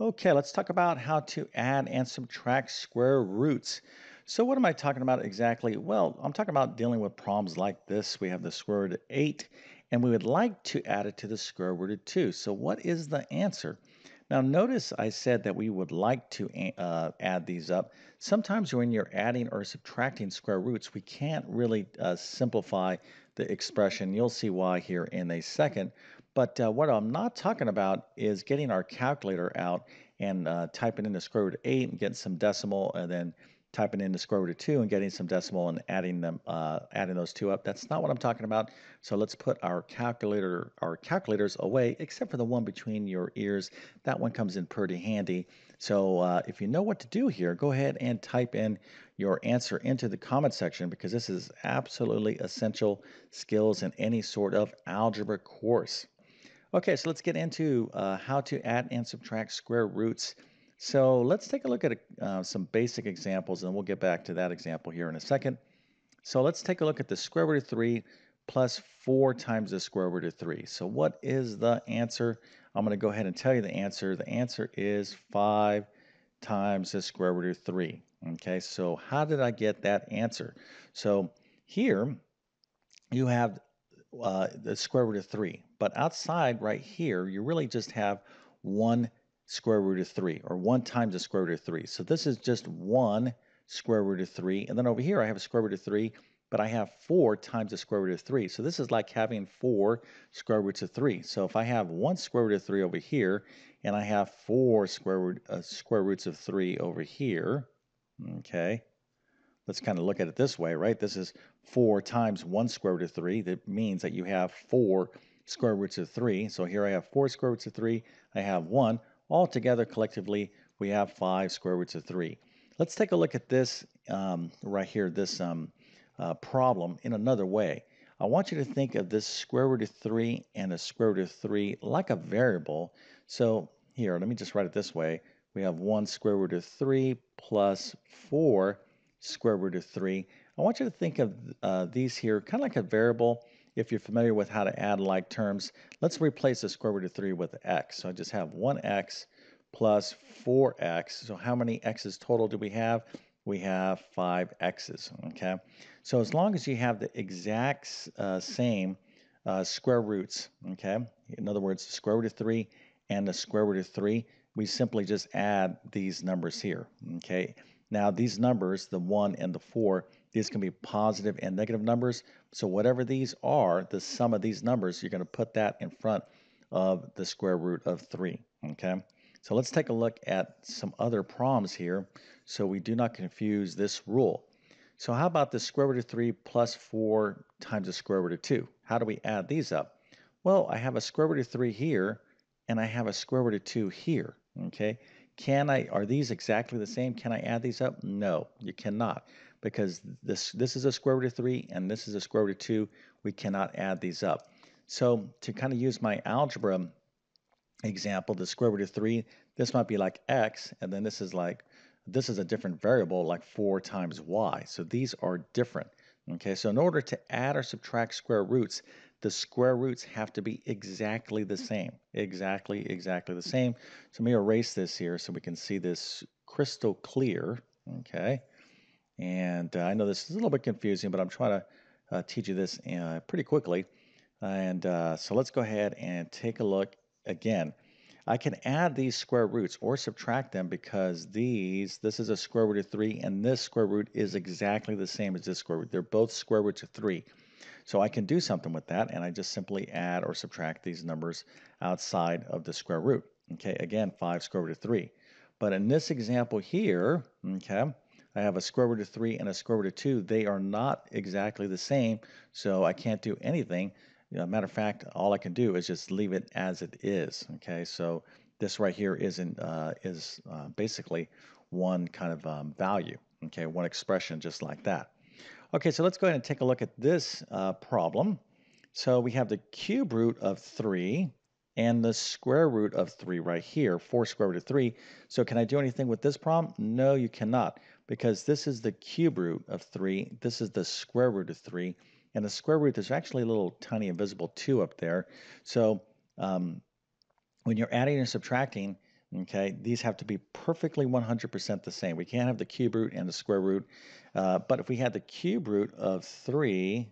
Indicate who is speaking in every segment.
Speaker 1: Okay, let's talk about how to add and subtract square roots. So what am I talking about exactly? Well, I'm talking about dealing with problems like this. We have the square root of 8, and we would like to add it to the square root of 2. So what is the answer? Now notice I said that we would like to uh, add these up. Sometimes when you're adding or subtracting square roots, we can't really uh, simplify the expression. You'll see why here in a second. But uh, what I'm not talking about is getting our calculator out and uh, typing in the square root of 8 and getting some decimal and then typing in the square root of 2 and getting some decimal and adding them uh, adding those two up. That's not what I'm talking about. So let's put our calculator our calculators away except for the one between your ears. That one comes in pretty handy. So uh, if you know what to do here, go ahead and type in your answer into the comment section because this is absolutely essential skills in any sort of algebra course. Okay, so let's get into uh, how to add and subtract square roots. So let's take a look at uh, some basic examples and we'll get back to that example here in a second. So let's take a look at the square root of 3 plus 4 times the square root of 3. So what is the answer? I'm going to go ahead and tell you the answer. The answer is 5 times the square root of 3. Okay, so how did I get that answer? So here you have uh, the square root of 3. But outside right here, you really just have 1 square root of 3, or 1 times the square root of 3. So this is just 1 square root of 3. And then over here, I have a square root of 3, but I have 4 times the square root of 3. So this is like having 4 square roots of 3. So if I have 1 square root of 3 over here, and I have 4 square, root, uh, square roots of 3 over here, okay, let's kind of look at it this way, right? This is 4 times 1 square root of 3. That means that you have 4 square roots of 3. So here I have 4 square roots of 3. I have 1. All together, collectively, we have 5 square roots of 3. Let's take a look at this um, right here, this um, uh, problem in another way. I want you to think of this square root of 3 and a square root of 3 like a variable. So here, let me just write it this way. We have 1 square root of 3 plus 4 square root of 3. I want you to think of uh, these here kind of like a variable. If you're familiar with how to add like terms, let's replace the square root of 3 with x. So I just have 1x plus 4x. So how many x's total do we have? We have 5 x's, okay? So as long as you have the exact uh, same uh, square roots, okay? In other words, the square root of 3 and the square root of 3, we simply just add these numbers here, okay? Now these numbers, the 1 and the 4, these can be positive and negative numbers. So whatever these are, the sum of these numbers, you're going to put that in front of the square root of 3. Okay, so let's take a look at some other problems here so we do not confuse this rule. So how about the square root of 3 plus 4 times the square root of 2? How do we add these up? Well, I have a square root of 3 here, and I have a square root of 2 here. Okay, can I, are these exactly the same? Can I add these up? No, you cannot because this, this is a square root of 3 and this is a square root of 2. We cannot add these up. So to kind of use my algebra example, the square root of 3, this might be like x, and then this is like, this is a different variable like 4 times y. So these are different. Okay, so in order to add or subtract square roots, the square roots have to be exactly the same. Exactly, exactly the same. So let me erase this here so we can see this crystal clear. Okay. And uh, I know this is a little bit confusing, but I'm trying to uh, teach you this uh, pretty quickly. And uh, so let's go ahead and take a look again. I can add these square roots or subtract them because these, this is a square root of 3, and this square root is exactly the same as this square root. They're both square roots of 3. So I can do something with that and I just simply add or subtract these numbers outside of the square root. Okay, again, 5 square root of 3. But in this example here, okay, I have a square root of 3 and a square root of 2. They are not exactly the same, so I can't do anything. matter of fact, all I can do is just leave it as it is. Okay, so this right here isn't, uh, is uh, basically one kind of um, value, okay, one expression just like that. Okay, so let's go ahead and take a look at this uh, problem. So we have the cube root of 3 and the square root of 3 right here, 4 square root of 3. So can I do anything with this problem? No, you cannot, because this is the cube root of 3. This is the square root of 3. And the square root, there's actually a little tiny invisible 2 up there. So um, when you're adding and subtracting, okay, these have to be perfectly 100% the same. We can't have the cube root and the square root. Uh, but if we had the cube root of 3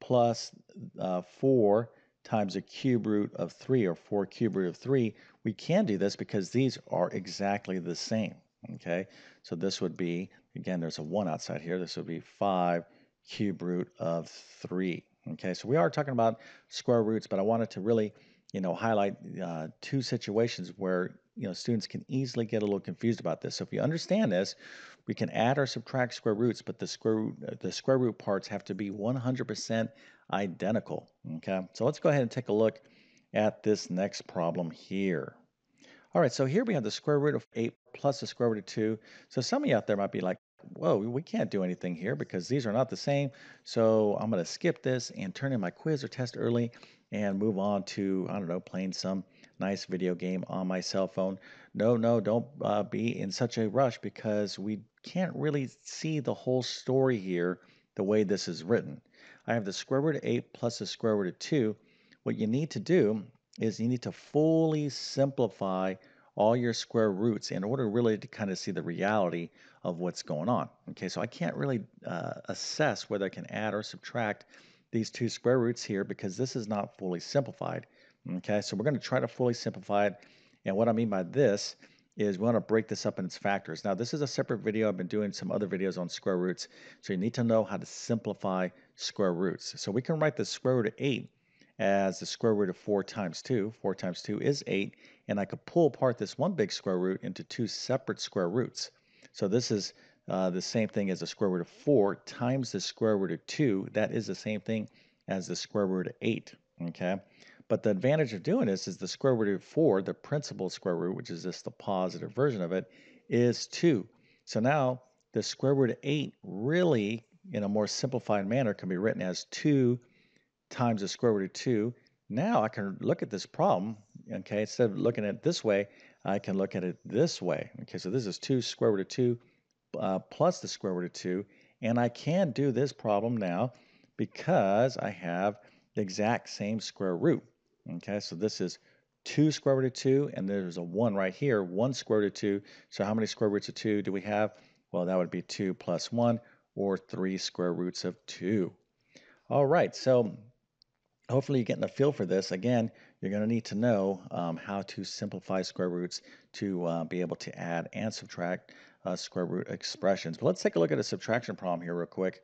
Speaker 1: plus, uh, 4 times a cube root of 3 or 4 cube root of 3, we can do this because these are exactly the same. Okay, so this would be, again, there's a 1 outside here. This would be 5 cube root of 3. Okay, so we are talking about square roots, but I wanted to really, you know, highlight uh, two situations where, you know, students can easily get a little confused about this. So if you understand this, we can add or subtract square roots, but the square root, the square root parts have to be 100% identical. Okay, so let's go ahead and take a look at this next problem here. All right, so here we have the square root of 8 plus the square root of 2. So some of you out there might be like, whoa, we can't do anything here because these are not the same. So I'm going to skip this and turn in my quiz or test early and move on to, I don't know, playing some nice video game on my cell phone. No, no, don't uh, be in such a rush because we can't really see the whole story here the way this is written. I have the square root of 8 plus the square root of 2. What you need to do is you need to fully simplify all your square roots in order really to kind of see the reality of what's going on. Okay, so I can't really uh, assess whether I can add or subtract these two square roots here because this is not fully simplified. Okay, so we're going to try to fully simplify it. And what I mean by this is we want to break this up in its factors. Now, this is a separate video. I've been doing some other videos on square roots. So you need to know how to simplify square roots. So we can write the square root of 8 as the square root of 4 times 2. 4 times 2 is 8. And I could pull apart this one big square root into two separate square roots. So this is uh, the same thing as the square root of 4 times the square root of 2. That is the same thing as the square root of 8. Okay. But the advantage of doing this is the square root of 4, the principal square root, which is just the positive version of it, is 2. So now the square root of 8 really, in a more simplified manner, can be written as 2 times the square root of 2. Now I can look at this problem, okay, instead of looking at it this way, I can look at it this way. Okay, so this is 2 square root of 2 uh, plus the square root of 2. And I can do this problem now because I have the exact same square root. Okay, so this is 2 square root of 2, and there's a 1 right here, 1 square root of 2. So how many square roots of 2 do we have? Well, that would be 2 plus 1, or 3 square roots of 2. All right, so hopefully you're getting a feel for this. Again, you're going to need to know um, how to simplify square roots to uh, be able to add and subtract uh, square root expressions. But let's take a look at a subtraction problem here real quick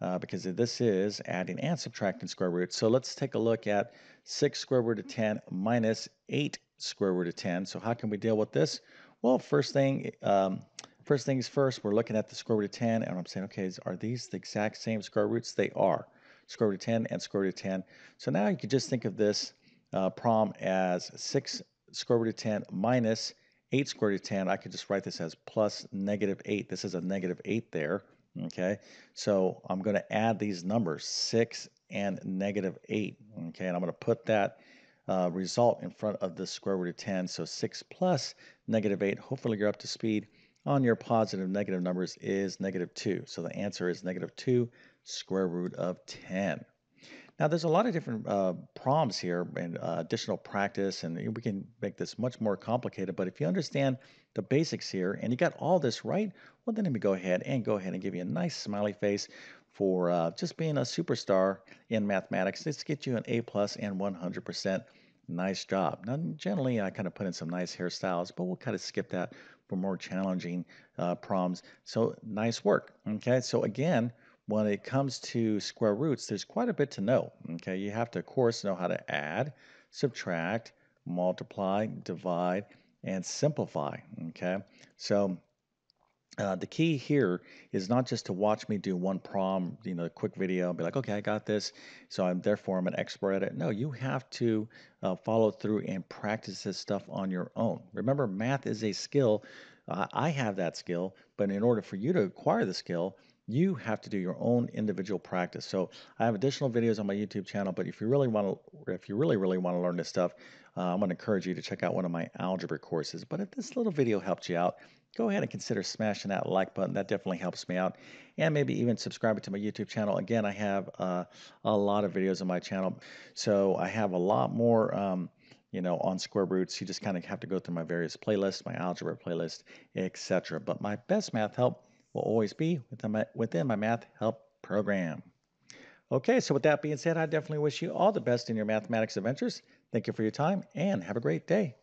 Speaker 1: uh, because this is adding and subtracting square roots. So let's take a look at 6 square root of 10 minus 8 square root of 10. So how can we deal with this? Well, first thing, um, first things first, we're looking at the square root of 10 and I'm saying, okay, are these the exact same square roots? They are square root of 10 and square root of 10. So now you can just think of this uh, prom as 6 square root of 10 minus 8 square root of 10. I could just write this as plus negative 8. This is a negative 8 there. Okay, so I'm going to add these numbers 6 and negative 8. Okay, and I'm going to put that uh, result in front of the square root of 10. So 6 plus negative 8. Hopefully you're up to speed on your positive negative numbers is negative 2. So the answer is negative 2 square root of 10. Now, there's a lot of different uh, problems here and uh, additional practice, and we can make this much more complicated. But if you understand the basics here and you got all this right, well, then let me go ahead and go ahead and give you a nice smiley face for uh, just being a superstar in mathematics. Let's get you an A plus and 100%. Nice job. Now, generally, I kind of put in some nice hairstyles, but we'll kind of skip that for more challenging uh, problems. So nice work. Okay, so again, when it comes to square roots, there's quite a bit to know. Okay, you have to, of course, know how to add, subtract, multiply, divide, and simplify. Okay, so uh, the key here is not just to watch me do one prom, you know, a quick video and be like, okay, I got this, so I'm therefore I'm an expert at it. No, you have to uh, follow through and practice this stuff on your own. Remember, math is a skill. Uh, I have that skill, but in order for you to acquire the skill, you have to do your own individual practice. So I have additional videos on my YouTube channel, but if you really want to, if you really, really want to learn this stuff, uh, I'm going to encourage you to check out one of my algebra courses. But if this little video helped you out, go ahead and consider smashing that like button. That definitely helps me out. And maybe even subscribing to my YouTube channel. Again, I have uh, a lot of videos on my channel. So I have a lot more um, you know, on square roots. You just kind of have to go through my various playlists, my algebra playlist, etc. But my best math help will always be within my, within my math help program. Okay, so with that being said, I definitely wish you all the best in your mathematics adventures. Thank you for your time and have a great day.